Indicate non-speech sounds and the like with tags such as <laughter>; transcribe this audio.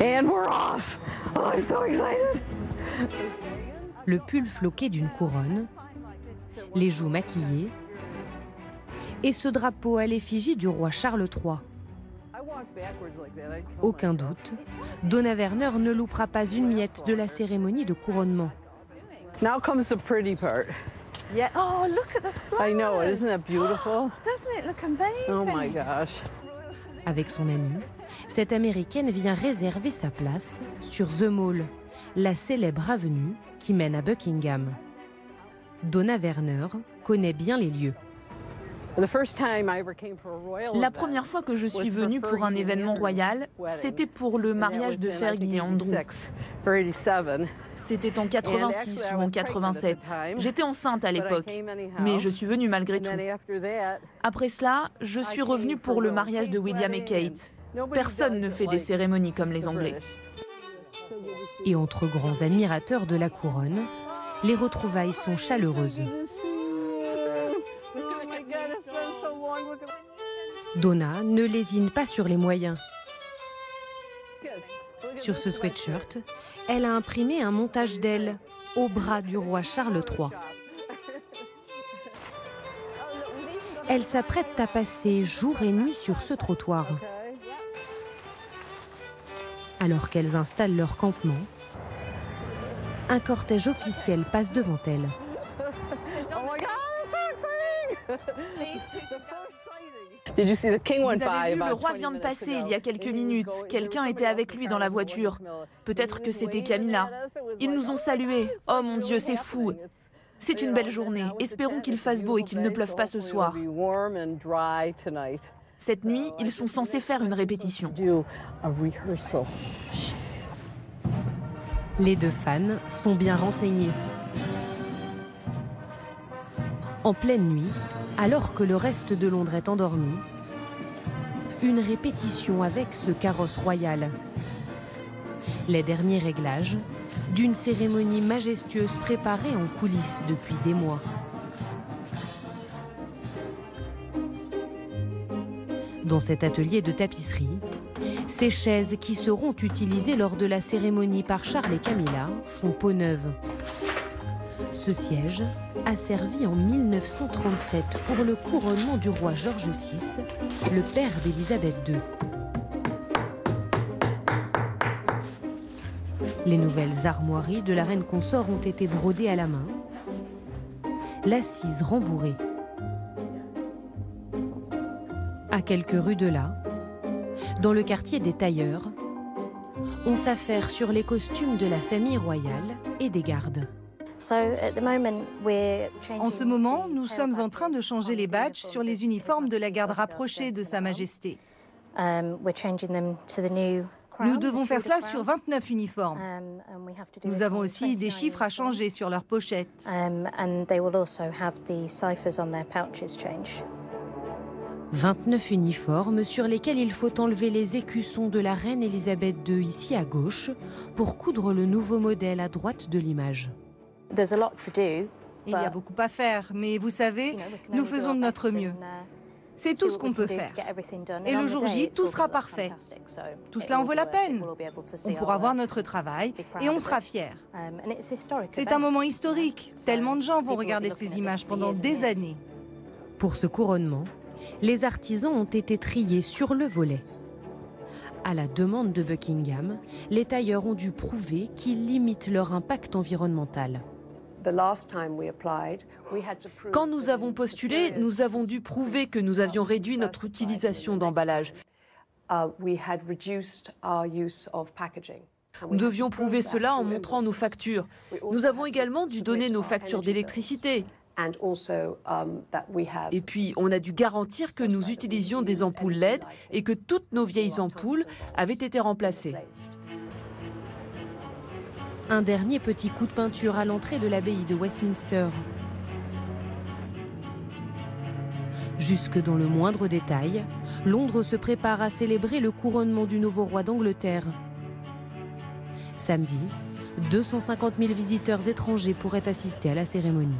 And we're off. Oh, I'm so excited. Le pull floqué d'une couronne, les joues maquillées et ce drapeau à l'effigie du roi Charles III. Aucun doute, Donna Werner ne loupera pas une miette de la cérémonie de couronnement. Now comes the pretty part. Yeah. Oh, look at the flowers. I know, isn't that beautiful? <gasps> Doesn't it look amazing? Oh my gosh. Avec son amie, cette américaine vient réserver sa place sur The Mall, la célèbre avenue qui mène à Buckingham. Donna Werner connaît bien les lieux. La première fois que je suis venue pour un événement royal, c'était pour le mariage de Fergie et Andrew. C'était en 86 ou en 87. J'étais enceinte à l'époque, mais je suis venue malgré tout. Après cela, je suis revenue pour le mariage de William et Kate. Personne ne fait des cérémonies comme les Anglais. Et entre grands admirateurs de la couronne, les retrouvailles sont chaleureuses. Donna ne lésine pas sur les moyens. Sur ce sweatshirt, elle a imprimé un montage d'elle au bras du roi Charles III. Elle s'apprête à passer jour et nuit sur ce trottoir. Alors qu'elles installent leur campement, un cortège officiel passe devant elles. Vous avez vu, le roi vient de passer il y a quelques minutes. Quelqu'un était avec lui dans la voiture. Peut-être que c'était Camilla. Ils nous ont salués. Oh mon Dieu, c'est fou. C'est une belle journée. Espérons qu'il fasse beau et qu'il ne pleuve pas ce soir. Cette nuit, ils sont censés faire une répétition. Les deux fans sont bien renseignés. En pleine nuit, alors que le reste de Londres est endormi, une répétition avec ce carrosse royal. Les derniers réglages d'une cérémonie majestueuse préparée en coulisses depuis des mois. Dans cet atelier de tapisserie, ces chaises qui seront utilisées lors de la cérémonie par Charles et Camilla font peau neuve. Ce siège a servi en 1937 pour le couronnement du roi George VI, le père d'Élisabeth II. Les nouvelles armoiries de la reine consort ont été brodées à la main, l'assise rembourrée. À quelques rues de là, dans le quartier des tailleurs, on s'affaire sur les costumes de la famille royale et des gardes. En ce moment, nous sommes en train de changer les badges sur les uniformes de la garde rapprochée de Sa Majesté. Um, nous devons faire cela sur 29 uniformes. Nous avons aussi des chiffres à changer sur leurs pochettes. 29 uniformes sur lesquels il faut enlever les écussons de la reine Elisabeth II ici à gauche pour coudre le nouveau modèle à droite de l'image. Il y a beaucoup à faire, mais vous savez, nous faisons de notre mieux. C'est tout ce qu'on peut faire. Et le jour J, tout sera parfait. Tout cela en vaut la peine. On pourra voir notre travail et on sera fiers. Um, C'est un moment historique. Tellement de gens vont regarder ces images pendant des années. Pour ce couronnement, les artisans ont été triés sur le volet. À la demande de Buckingham, les tailleurs ont dû prouver qu'ils limitent leur impact environnemental. Quand nous avons postulé, nous avons dû prouver que nous avions réduit notre utilisation d'emballage. Uh, nous devions prouver cela en montrant nos factures. Nous avons également dû donner nos factures d'électricité. Um, et puis, on a dû garantir que nous utilisions des ampoules LED et que toutes nos vieilles ampoules avaient été remplacées. Un dernier petit coup de peinture à l'entrée de l'abbaye de Westminster. Jusque dans le moindre détail, Londres se prépare à célébrer le couronnement du nouveau roi d'Angleterre. Samedi, 250 000 visiteurs étrangers pourraient assister à la cérémonie.